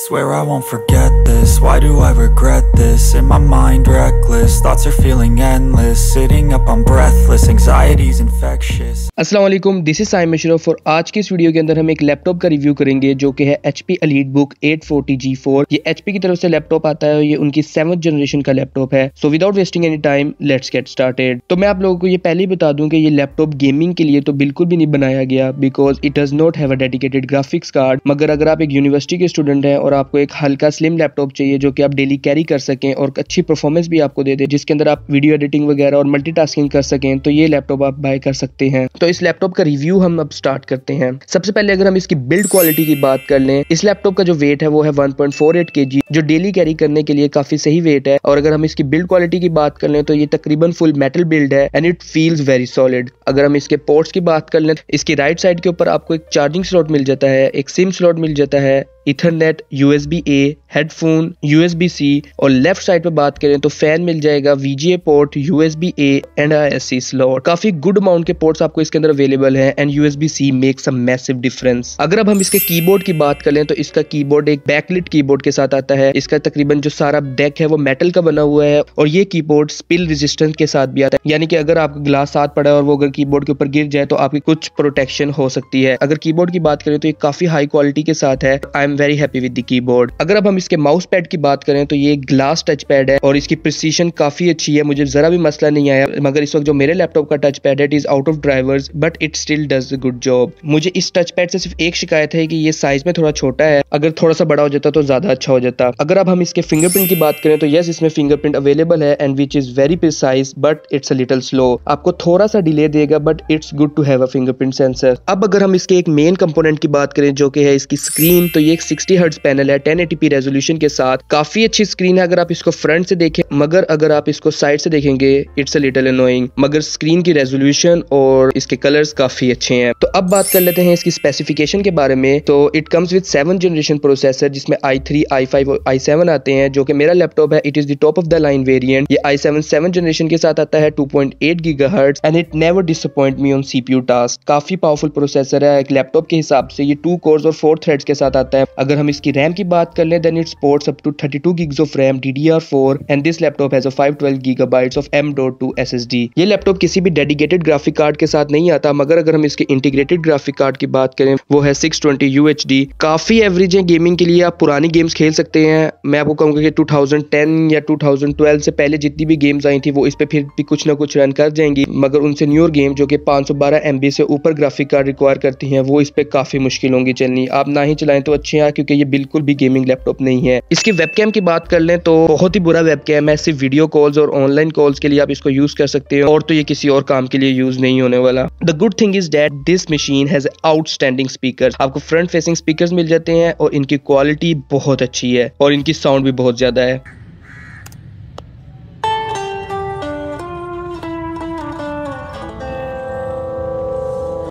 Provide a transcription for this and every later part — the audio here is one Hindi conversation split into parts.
Swear I won't forget this, why do I regret this? In my mind reckless, thoughts are feeling endless. Sitting up I'm breathless, anxiety's infectious. असलम दिस इज़ साइम मिश्रफ और आज की इस वीडियो के अंदर हम एक लैपटॉप का रिव्यू करेंगे जो कि है H P elite book eight forty G four ये एच पी की तरफ़ से लैपटॉप आता है ये उनकी सेवंथ जनरेशन का लैपटॉप है. So without wasting any time let's get started तो मैं आप लोगों को ये पहले ही बता दूँ कि ये लैपटॉप गेमिंग के लिए तो बिल्कुल भी नहीं बनाया गया because it does not have a dedicated graphics card मगर अगर आप एक यूनिवर्सिटी के स्टूडेंट हैं और आपको एक हल्का स्लिम लैपटॉप चाहिए जो कि आप डेली कैरी कर सकें और अच्छी परफॉर्मेंस भी आपको दे दे, जिसके अंदर आप वीडियो एडिटिंग वगैरह और मल्टीटास्किंग कर सकें तो ये लैपटॉप आप बाय कर सकते हैं। तो इस लैपटॉप का रिव्यू हम अब स्टार्ट करते हैं। सबसे पहले अगर हम इसकी बिल्ड क्वालिटी की बात कर लें, इस लैपटॉप का जो वेट है वो है 1.48 केजी जो डेली कैरी करने के लिए काफ़ी सही वेट है। और अगर हम इसकी बिल्ड क्वालिटी की बात कर लें तो ये तकरीबन फुल मेटल बिल्ड है and it feels very solid अगर हम इसके पोर्ट्स की बात कर लें, इसकी राइट साइड के ऊपर आपको एक चार्जिंग स्लॉट मिल जाता है, एक सिम स्लॉट मिल जाता है Ethernet USB A headphone USB C और लेफ़्ट साइड पे बात करें तो फ़ैन मिल जाएगा VGA port USB A and I slot काफ़ी गुड अमाउंट के पोर्ट्स आपको इसके अंदर अवेलेबल है and USB C makes a massive difference अगर अब हम इसके कीबोर्ड की बात करें तो इसका कीबोर्ड एक बैकलिट कीबोर्ड के साथ आता है। इसका तकरीबन जो सारा डेक है वो मेटल का बना हुआ है और ये कीबोर्ड स्पिल रेजिस्टेंस के साथ भी आता है। यानी कि अगर आपका ग्लास साथ पड़ा है और वो अगर कीबोर्ड के ऊपर गिर जाए तो आपकी कुछ प्रोटेक्शन हो सकती है। अगर कीबोर्ड की बात करें तो ये काफ़ी हाई क्वालिटी के साथ है। I am very happy with the keyboard अगर अब हम इसके माउस पैड की बात करें तो ये ग्लास टच पैड है और इसकी प्रिसीशन काफ़ी अच्छी है। मुझे जरा भी मसला नहीं आया, मगर इस वक्त जो मेरे लैपटॉप का टच पैड है it is out of drivers but it still does good job मुझे इस टच पैड से सिर्फ़ एक शिकायत है कि ये साइज़ में थोड़ा छोटा है। अगर थोड़ा सा बड़ा हो जाता तो ज़्यादा अच्छा हो जाता। अगर अब हम इसके फिंगरप्रिंट की बात करें तो यस इसमें फिंगरप्रिंट अवेलेबल है and which is very precise but it's a little slow आपको थोड़ा सा डिले देगा but it's good to have a fingerprint sensor अब अगर हम इसके एक मेन कंपोनेंट की बात करें, जो कि है इसकी स्क्रीन तो ये एक 60 हर्ट्ज पैनल है 1080p रेजोल्यूशन के साथ। काफ़ी अच्छी स्क्रीन है, अगर आप इसको फ्रंट से देखें, मगर अगर आप इसको साइड से देखेंगे इट्स अ लिटिल अनोइंग मगर स्क्रीन की रेजोल्यूशन और इसके कलर्स काफ़ी अच्छे हैं। तो अब बात कर लेते हैं इसकी स्पेसिफिकेशन के बारे में। तो it comes with seven generation processor जिसमें आई थ्री आई फाइव और आई सेवन आते हैं, जो कि मेरा लैपटॉप है। It is the top of the line variant ये आई सेवन सेवन जनरेशन के साथ आता है two point eight gigahertz and it never disappoint me on CPU task काफ़ी पावरफुल प्रोसेसर है, एक लैपटॉप के हिसाब से। ये टू कोर्स और फोर थ्रेड्स के साथ आता है। अगर हम इसकी रैम की बात कर लें then it supports up to 32 gigs of RAM DDR4 and this laptop has a 512 gigabytes of M.2 SSD ये लैपटॉप किसी भी डेडिकेटेड ग्राफिक कार्ड के साथ नहीं आता, मगर अगर हम इसके इंटीग्रेटेड ग्राफिक कार्ड की बात करें, वो है 620 UHD काफ़ी एवरेज है गेमिंग के लिए, आप पुरानी गेम्स खेल सकते हैं। मैं आपको कहूँगा कि 2010 या 2012 से पहले जितनी भी गेम्स आई थी, वो इस पे फिर भी कुछ ना कुछ रन कर जाएँगी, मगर उनसे न्यूर गेम जो कि 512 MB से ऊपर ग्राफिक कार्ड रिक्वायर करती हैं, वो इस पे काफ़ी मुश्किल होंगी चलनी। आप ना ही चलाएँ तो अच्छे हैं क्योंकि ये बिल्कुल भी गेमिंग लैपटॉप नहीं है। इसकी वेबकैम की बात कर लें तो बहुत ही बुरा वेबकैम है, सिर्फ़ वीडियो कॉल्स और ऑनलाइन कॉल्स के लिए आप इसको यूज़ कर सकते हो, और तो ये किसी और काम के लिए यूज़ नहीं होने वाला। The good thing is that this machine has outstanding speaker आपको फ्रंट फेसिंग स्पीकर मिल जाते हैं और इनकी क्वालिटी बहुत अच्छी है, और इनकी साउंड भी बहुत ज़्यादा है।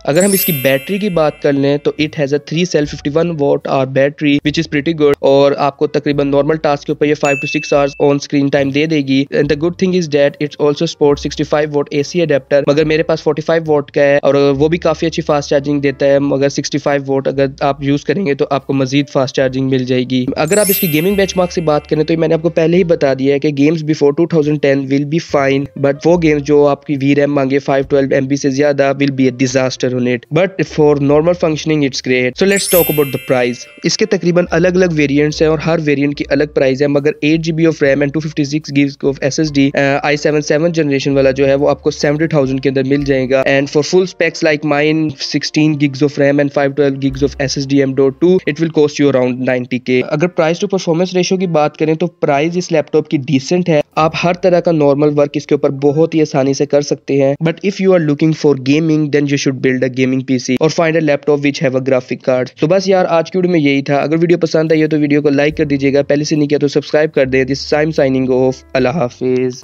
अगर हम इसकी बैटरी की बात कर लें तो it has a three cell fifty one watt hour battery which is pretty good और आपको तकरीबन नॉर्मल टास्क के ऊपर ये five to six hours on screen time दे देगी। And the good thing is that it's also sport sixty five watt A C adapter मगर मेरे पास फोर्टी फाइव वोट का है, और वो भी काफ़ी अच्छी फास्ट चार्जिंग देता है, मगर सिक्सटी फाइव वोट अगर आप यूज़ करेंगे तो आपको मजीद फास्ट चार्जिंग मिल जाएगी। अगर आप इसकी गेमिंग बेंच से बात करें तो मैंने आपको पहले ही बता दिया है कि games before two thousand ten will be fine but वो गेम्स जो आपकी वी रैम मांगे फाइव ट्वेल्व एम बी से ज़्यादा will be a disaster it but for normal functioning it's great so let's talk about the price इसके तकरीबन अलग अलग वेरिएंट्स हैं और हर वेरिएंट की अलग प्राइस है, मगर eight GB of RAM and two fifty six of S S D I seven seven generation वाला जो है, वो आपको सेवेंटी थाउज़ेंड के अंदर मिल जाएगा. And for full specs like mine sixteen gigs of RAM and five twelve gigs of S S D M dot two it will cost you around ninety K अगर प्राइस टू परफॉर्मेंस रेशियो की बात करें तो प्राइस इस लैपटॉप की डिसेंट है आप हर तरह का नॉर्मल वर्क इसके ऊपर बहुत ही आसानी से कर सकते हैं। But if you are looking for gaming then you should build a gaming PC और find a laptop which have a graphic card तो बस यार, आज की वीडियो में यही था। अगर वीडियो पसंद आई हो तो वीडियो को लाइक कर दीजिएगा। पहले से नहीं किया तो सब्सक्राइब कर दे। दिस टाइम साइनिंग ऑफ़ अल्लाह हाफिज़।